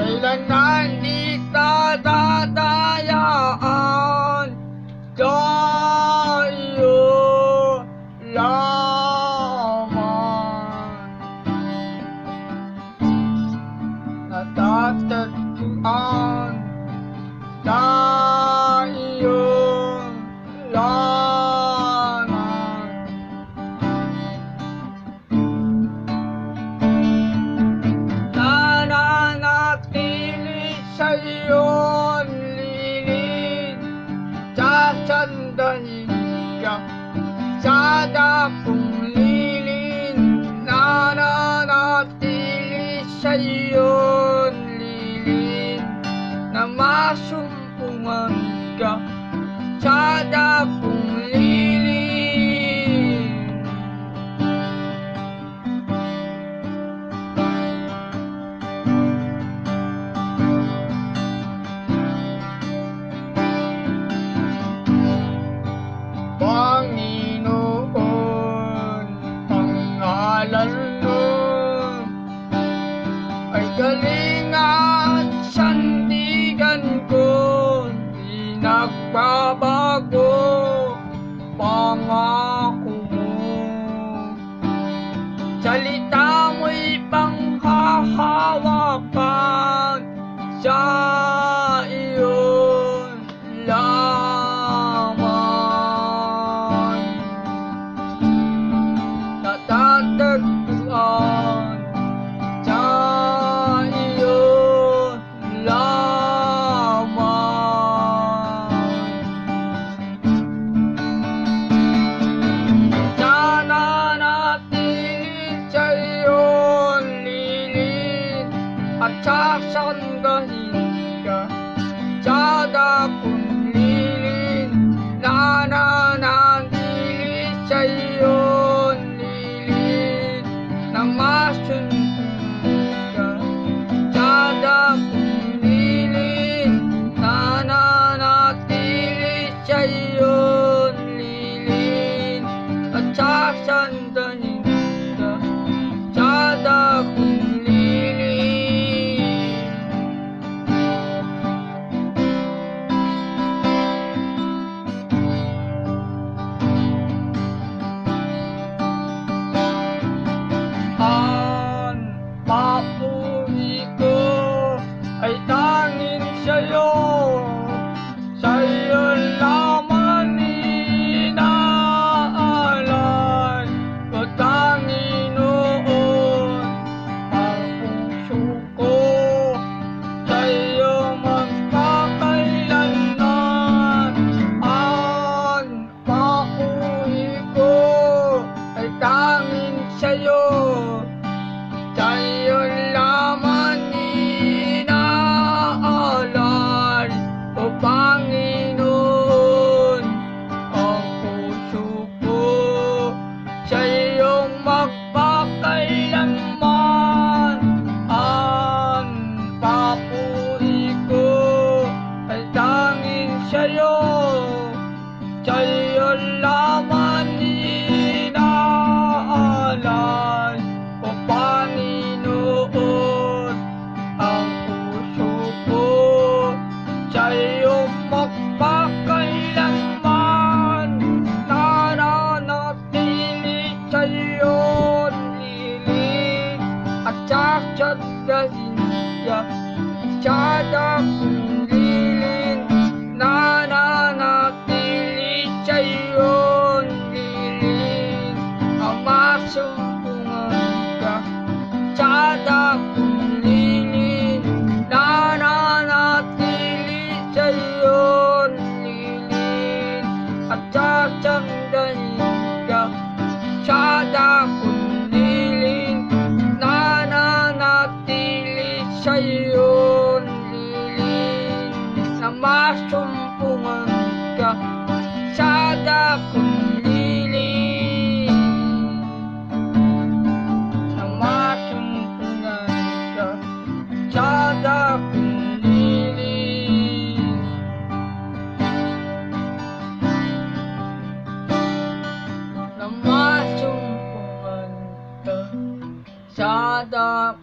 गीता 찬다니까 싸다풍 리린 나나나 띠리샤이온 리린 나마숨풍한가 싸다풍 la. Ay galing. Saksan gahin ka Sada kung lilin Nananatili sa'yo. до